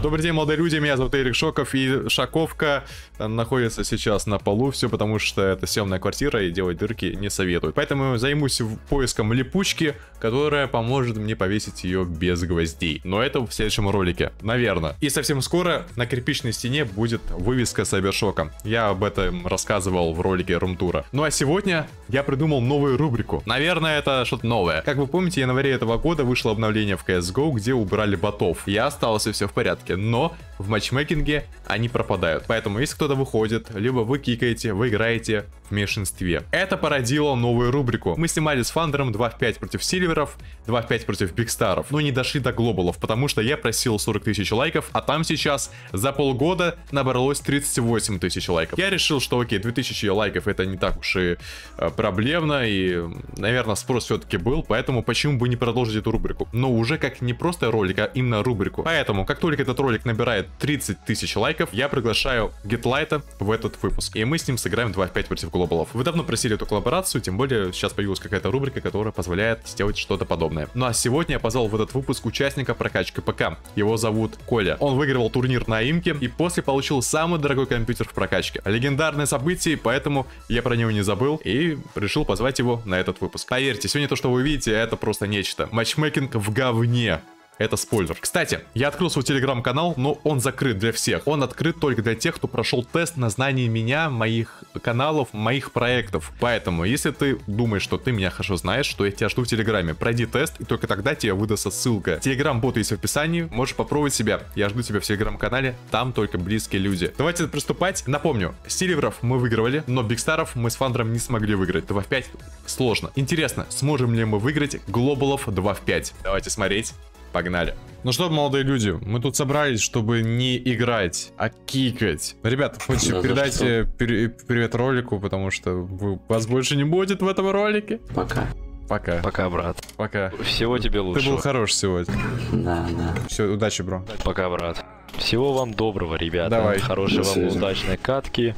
Добрый день, молодые люди, меня зовут Эрик Шоков, и Шаковка находится сейчас на полу, все потому что это съемная квартира, и делать дырки не советуют. Поэтому займусь поиском липучки, которая поможет мне повесить ее без гвоздей. Но это в следующем ролике, наверное. И совсем скоро на кирпичной стене будет вывеска Сайбершока. Я об этом рассказывал в ролике Румтура. Ну а сегодня я придумал новую рубрику. Наверное, это что-то новое. Как вы помните, в январе этого года вышло обновление в CSGO, где убрали ботов. Я остался, все в порядке, но в матчмейкинге они пропадают. Поэтому если кто-то выходит, либо вы кикаете, вы играете в меньшинстве. Это породило новую рубрику. Мы снимали с Фандером 2 в 5 против Сильверов, 2 в 5 против Бигстаров, но не дошли до глобалов, потому что я просил 40 тысяч лайков, а там сейчас за полгода набралось 38 тысяч лайков. Я решил, что окей, 2000 лайков это не так уж и э, проблемно, и, наверное, спрос все-таки был, поэтому почему бы не продолжить эту рубрику? Но уже как не просто ролик, а именно рубрику. Поэтому, как только этот ролик набирает 30 тысяч лайков, я приглашаю Гетлайта в этот выпуск. И мы с ним сыграем 2 в 5 против глобалов. Вы давно просили эту коллаборацию, тем более сейчас появилась какая-то рубрика, которая позволяет сделать что-то подобное. Ну а сегодня я позвал в этот выпуск участника прокачки ПК. Его зовут Коля. Он выигрывал турнир на имке и после получил самый дорогой компьютер в прокачке. Легендарное событие, поэтому я про него не забыл и решил позвать его на этот выпуск. Поверьте, сегодня то, что вы видите, это просто нечто. Матчмейкинг в говне. Это спойлер. Кстати, я открыл свой телеграм-канал, но он закрыт для всех. Он открыт только для тех, кто прошел тест на знание меня, моих каналов, моих проектов. Поэтому, если ты думаешь, что ты меня хорошо знаешь, что я тебя жду в телеграме, пройди тест, и только тогда тебе выдастся ссылка. Телеграм-бот есть в описании, можешь попробовать себя. Я жду тебя в телеграм-канале, там только близкие люди. Давайте приступать. Напомню, Сильверов мы выигрывали, но Бигстаров мы с Фандером не смогли выиграть. 2 в 5 сложно. Интересно, сможем ли мы выиграть Глобалов 2 в 5? Давайте смотреть. Погнали. Ну что, молодые люди, мы тут собрались, чтобы не играть, а кикать. Ребята, хоть да, передайте пер привет ролику, потому что вы, вас больше не будет в этом ролике. Пока. Пока. Пока, брат. Пока. Всего тебе лучше. Ты был хорош сегодня. Да, да. Все, удачи, бро. Пока, брат. Всего вам доброго, ребята. Давай. Хорошей вам удачной катки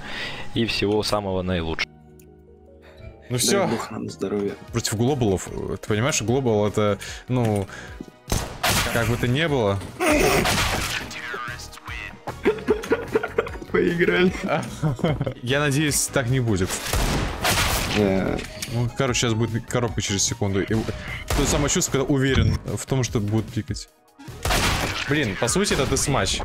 и всего самого наилучшего. Ну все. нам здоровья. Против глобалов. Ты понимаешь, глобал это, ну, как бы то ни было. Поиграли. Я надеюсь, так не будет. Yeah. Ну, короче, сейчас будет коробка через секунду. И то самое чувство, когда уверен в том, что будут пикать. Блин, по сути, это десматч.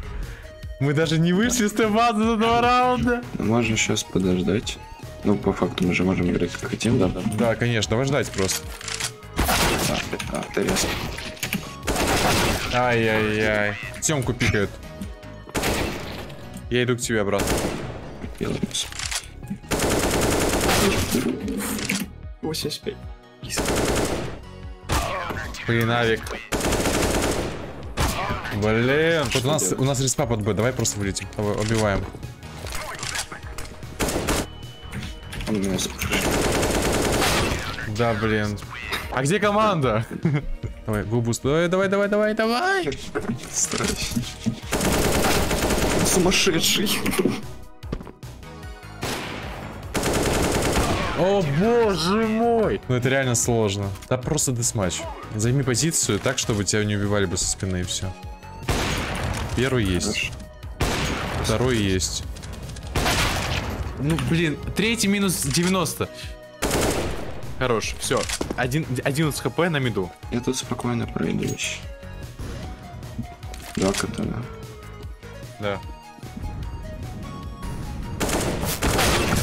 Мы даже не вышли с Т-базы за два раунда. Ну, можно сейчас подождать. Ну, по факту мы же можем играть как хотим, да? Да, конечно, давай ждать просто. А, а ты резко. Ай-яй-яй. Семку пикают. Я иду к тебе обратно. Белорус. 85. Блин, тут у нас, у нас респа под Б, давай просто вылетим, убиваем. Он меня Да, блин. А где команда? Давай, губус. Давай, давай, давай, давай, давай. Сумасшедший. О боже мой! Ну это реально сложно. Да просто десматч. Займи позицию так, чтобы тебя не убивали бы со спины и все. Первый есть. Второй есть. Ну блин, третий минус 90. Хорош, все. Один, 11 хп на миду. Я тут спокойно пройду еще. Два катана. Да.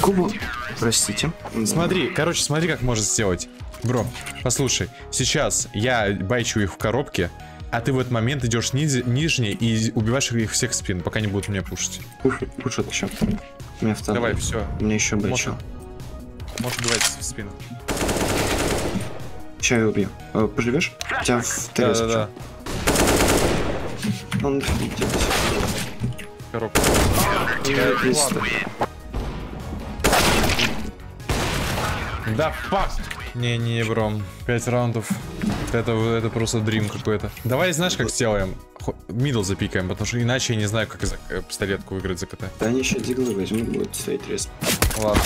Кубу. Простите. Смотри, короче, смотри, как можно сделать. Бро, послушай, сейчас я байчу их в коробке, а ты в этот момент идешь низ, нижний и убиваешь их всех спин, пока не будут меня пушить. Пушат, пушат еще. У меня второй. Давай, все. Мне еще байчу. Можешь убивать в спину. Я убью. Э, поживешь? Тебя в Да, да, да. Он делать. Коробка. Да, fuck! Не-не, bro. Пять раундов. Это, это просто dream какой-то. Давай, знаешь, как сделаем? Middle запикаем, потому что иначе я не знаю, как за э, пистолетку выиграть за КТ. Да они еще диглы возьмут, будет стоять рез. Ладно.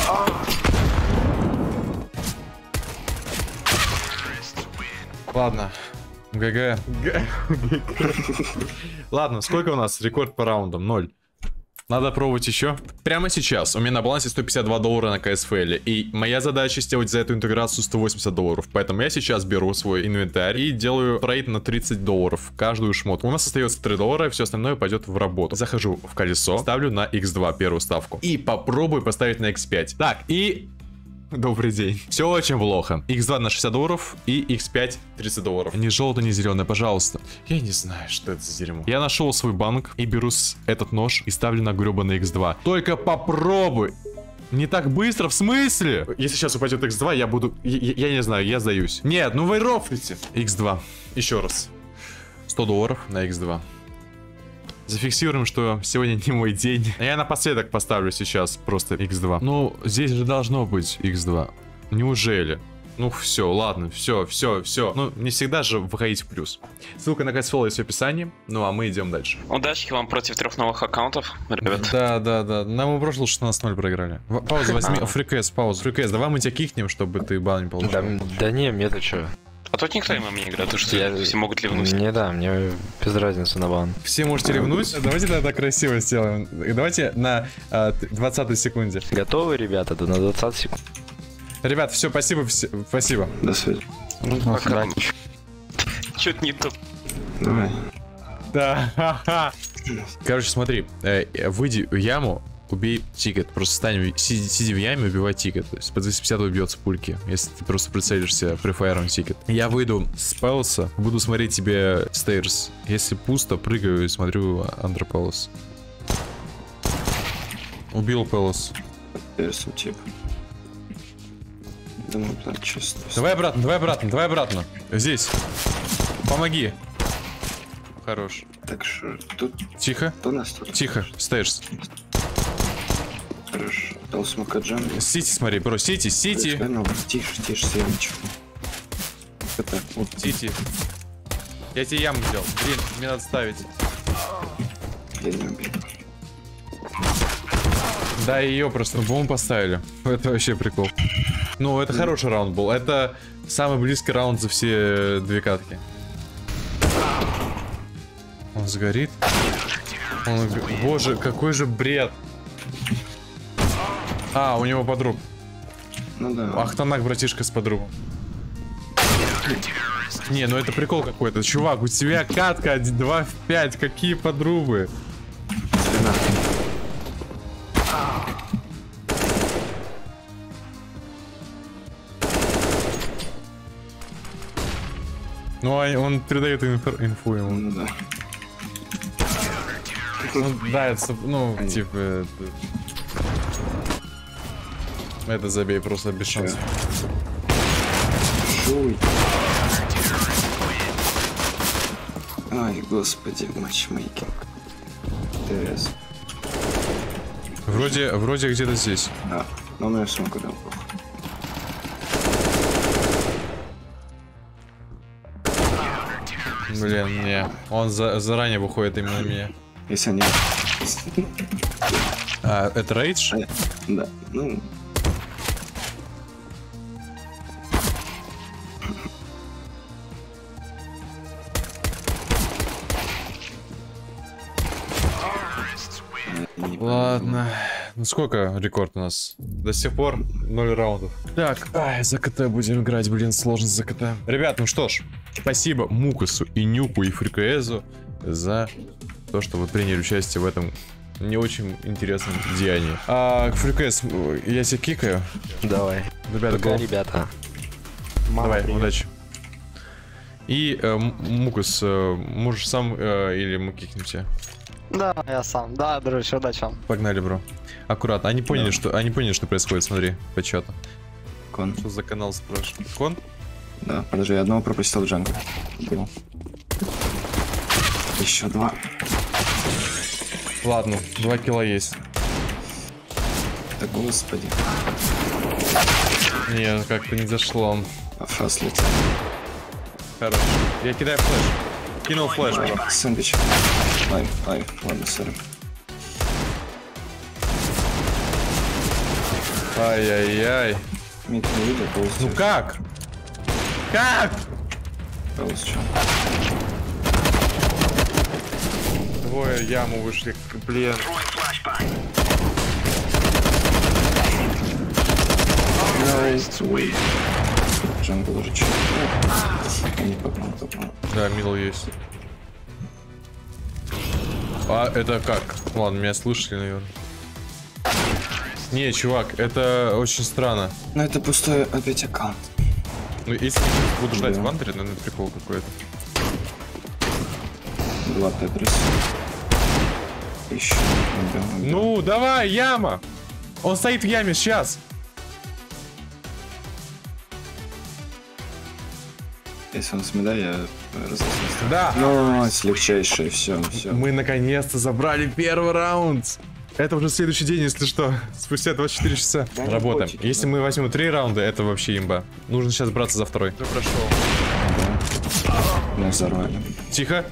Ладно. GG. Ладно, сколько у нас? Рекорд по раундам? Ноль. Надо пробовать еще. Прямо сейчас у меня на балансе 152 доллара на КСФЛ. И моя задача сделать за эту интеграцию 180 долларов. Поэтому я сейчас беру свой инвентарь и делаю трейд на 30 долларов каждую шмотку. У нас остается 3 доллара, и все остальное пойдет в работу. Захожу в колесо, ставлю на X2 первую ставку. И попробую поставить на X5. Так, и Добрый день. Все очень плохо. X2 на 60 долларов и X5 30 долларов. Не желтый, не зеленый, пожалуйста. Я не знаю, что это за дерьмо. Я нашел свой банк и беру этот нож и ставлю на гребаный X2. Только попробуй. Не так быстро, в смысле? Если сейчас упадет X2, я буду... Я, я не знаю, я сдаюсь. Нет, ну вы рофлите. X2. Еще раз. 100 долларов на X2. Зафиксируем, что сегодня не мой день. А Я напоследок поставлю сейчас просто x2. Ну, здесь же должно быть x2. Неужели? Ну все, ладно, все, все, все. Ну, не всегда же выходить в плюс. Ссылка на Кайсфол есть в описании. Ну, а мы идем дальше. Удачи вам против трех новых аккаунтов, ребят. Да, да, да. Нам мы прошлый 16-0 проиграли. В- Паузу возьми. Фрикэс, паузу. Фрикэс, давай мы тебя кикнем, чтобы ты бал не получил. Да, да не, мне-то что? А тут никто ему не играет, потому что Я- все могут ливнуть. Не да, мне без разницы на бан. Все можете ревнуть. Давайте тогда красиво сделаем. Давайте на а, 20 секунде. Готовы, ребята? Да на 20 секунд. Ребят, все, спасибо, все, спасибо. До связи. Пока. Чё-то не то. Давай. Да, ха-ха. Короче, смотри, э, э, выйди в яму, убей ticket. Просто стань, сиди, сиди в яме, убивай ticket. То есть по 250 убьет с пульки, если ты просто прицелишься префайром ticket. Я выйду с Пэласа, буду смотреть тебе stairs. Если пусто, прыгаю и смотрю under palace. Убил palace. Думаю, да, чисто. Давай обратно, давай обратно, давай обратно. Здесь. Помоги. Хорош. Так что тут Тихо, кто нас тут? тихо, стейрс. Хорош. Дал смока джам. Сити смотри, бро, Сити, Сити. Ну, тише, тише, съемочку. Это вот Сити. Я тебе яму взял. Блин, мне надо ставить. я не убил. Да, ее просто, по-моему, поставили. Это вообще прикол. Ну, это хороший раунд был. Это самый близкий раунд за все две катки. Он сгорит. Он Боже, какой же бред. А, у него подруг. Ну да. Ахтанак, братишка с подругом. Не, ну это прикол какой-то. Чувак, у тебя катка 2 в 5. Какие подрубы? Ну, а он передает инфо, инфу ему. Ну да. Ну, да, это, ну, типа, это... Это забей просто без шансов. Жуй. Ай, господи, матчмейкинг. ТС. Вроде, вроде где-то здесь. Да. Ну я смогу дал. Блин, не. Он за- заранее выходит именно на меня. Если они... А, это рейдж? Да. Ну, Ладно. Ну сколько рекорд у нас? До сих пор 0 раундов. Так, ай, за КТ будем играть, блин, сложно за КТ. Ребят, ну что ж, спасибо Мукасу и Нюку и Фрикаэзу за то, что вы приняли участие в этом не очень интересном деянии. А, Фрикаэз, я тебя кикаю. Давай. Ребята, Пока, ребята. Давай, удачи. И э, Мукас, э, можешь сам э, или мы кикнем тебя? Да, я сам. Да, дружище, удачи вам. Погнали, бро. Аккуратно. Они поняли, Да. что они поняли, что происходит, смотри, по чату. Кон. Что за канал спрашивает? Кон? Да, подожди, я одного пропустил. Убил. Еще два. Ладно, два кило есть. Да господи. Не, как-то не зашло. А фас летит. Хорошо. Я кидаю флеш. Кинул флеш, бро. Сэндвич. Ай, ай, ладно, сори. Ай-яй-яй. Mid не видел, полностью. Ну как? Как? Что? Двое яму вышли, блин. Jungle уже чё? Не попал, попал. Да, middle есть. А, это как? Ладно, меня слышали, наверное. Не, чувак, это очень странно. Ну это пустой опять аккаунт. Ну, если буду ждать Да. в андере, наверное, прикол какой-то. Два Тетрис. Еще. Ну, давай, яма! Он стоит в яме сейчас. Если он с меда, я. Да. Ну, легчайшее, все, все. Мы наконец-то забрали первый раунд. Это уже следующий день, если что. Спустя 24 часа. Да Работаем. Если да. мы возьмем три раунда, это вообще имба. Нужно сейчас браться за второй. Кто прошел? Меня взорвали. Тихо.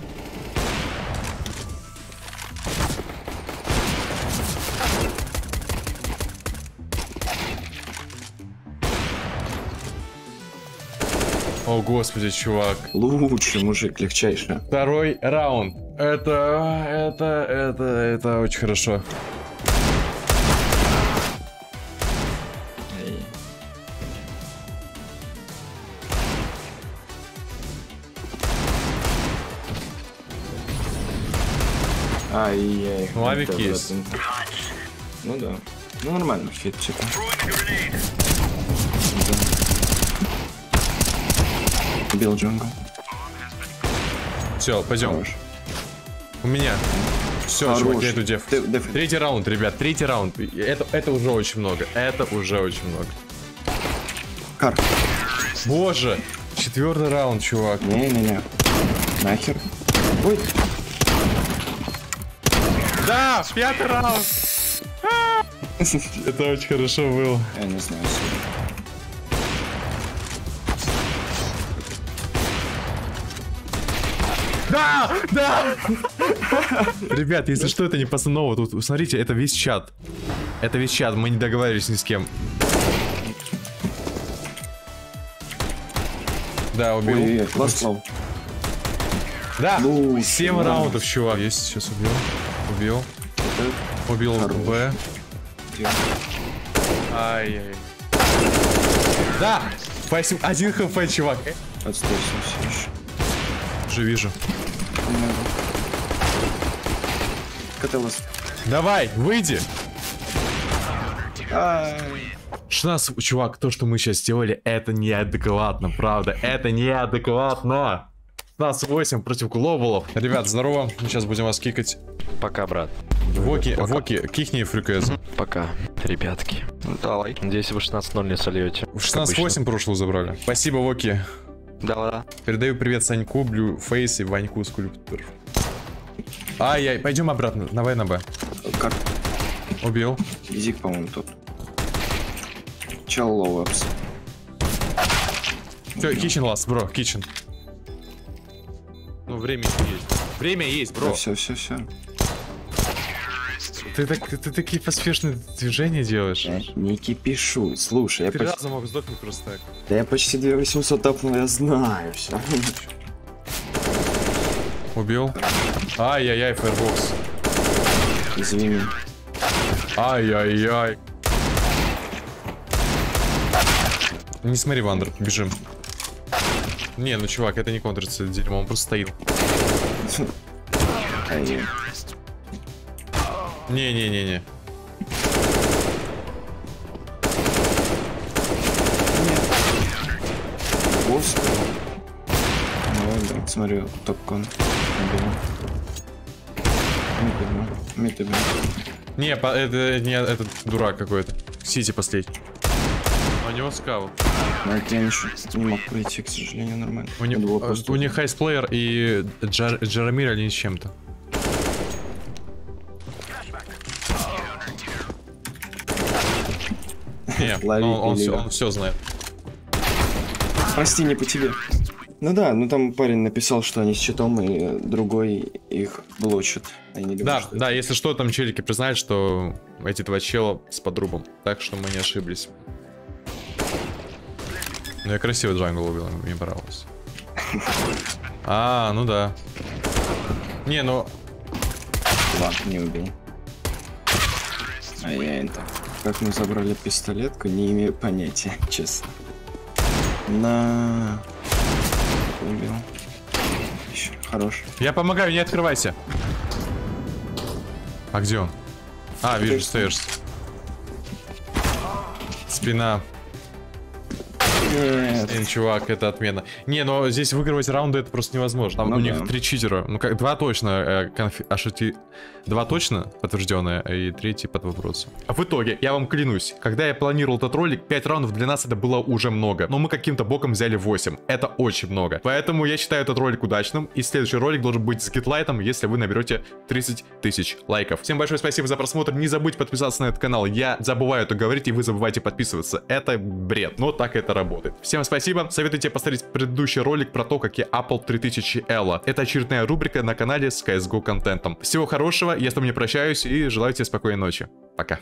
О, господи, чувак. Лучший мужик, легчайший. Второй раунд. Это, это, это, это очень хорошо. Ай-яй. Ну, авик Это есть. вот, Ну да. Ну нормально, фит, типа. Да. Бил джунгл. Все, пойдем. Хорош. У меня. Все, Хорош. чувак, я иду деф. Третий раунд, ребят, третий раунд. Это, это уже очень много. Это уже очень много. Кар. Боже! Четвертый раунд, чувак. Не-не-не. Нахер. Ой, Да, пятый раунд. Это очень хорошо было. я не знаю. Да! Да! Ребят, если что, это не постанова. Тут, смотрите, это весь чат. Это весь чат, мы не договаривались ни с кем. Да, убил. Ой, low. Да! Ну, 7 да. раундов, чувак. Есть, сейчас убил. Убил. Убил Хорош. Б. Ай-яй. Да! 8, 1 хп, чувак. Отстой все еще. Уже вижу. Каталас. Давай, выйди! 16, чувак, то, что мы сейчас сделали, это неадекватно, правда. Это неадекватно. 15-8 против глобалов. Ребят, здорово. Мы сейчас будем вас кикать. Пока, брат. Воки, Воки, кикни фрикэз. Пока, ребятки. Давай. Надеюсь, вы 16-0 не сольете. В 16-8 прошлую забрали. Спасибо, Воки. Да-да. Передаю привет Саньку, Блю Фейс и Ваньку Скульптор. Ай-яй, пойдем обратно. Давай на Б. Кар. Убил. Зик, по-моему, тот. Чел лоуэпс. Все, кичен ласт, бро, кичен. Ну, время есть. Время есть, бро. все, все, все. Ты, так, ты такие поспешные движения делаешь. Не кипишу. Слушай, я Три почти... раза мог сдохнуть просто так. Да я почти 2800 тапнул, я знаю все. Убил. Ай-яй-яй, фаербокс. Извини. Ай-яй-яй. Не смотри, Вандер, бежим. Не, ну чувак, это не контрится дерьмо, он просто стоит. Не-не-не-не. Босс. Ну, да, смотрю, топкон. Мид убил. Не, по- это не этот дурак какой-то. Сити последний. А У него скаут. Но я ничего не мог пройти, к сожалению, нормально. У, них- у хайсплеер и Джар, Джарамир или с чем-то. Не, Лови он, он, все, он все знает. Прости, не по тебе. Ну да, ну там парень написал, что они с читом, и другой их блочит. Не Да, думают, что да, если что, там челики признают, что эти два чела с подрубом. Так что мы не ошиблись. Ну я красиво джангл убил, мне понравилось. А, ну да. Не, ну, Два, не убил. А я это... Как мы забрали пистолетку, не имею понятия, честно. На... Убил. Еще, хорош. я помогаю, не открывайся. А где он? А, вижу, стоишь. Спина. Блин, чувак, это отмена. Не, но здесь выигрывать раунды это просто невозможно. Там Ну у да. них три читера. Ну как, два точно, э, конфи- HT Два точно подтвержденные, и третий под вопросом. В итоге, я вам клянусь, когда я планировал этот ролик, 5 раундов для нас это было уже много. Но мы каким-то боком взяли 8. Это очень много. Поэтому я считаю этот ролик удачным. И следующий ролик должен быть с гитлайтом, если вы наберете 30 тысяч лайков. Всем большое спасибо за просмотр. Не забудьте подписаться на этот канал. Я забываю это говорить, и вы забываете подписываться. Это бред, но так это работает. Всем спасибо. Советуйте посмотреть предыдущий ролик про то, как я Apple 3000 Ella. Это очередная рубрика на канале с CSGO контентом. Всего хорошего, я с вами не прощаюсь и желаю тебе спокойной ночи. Пока.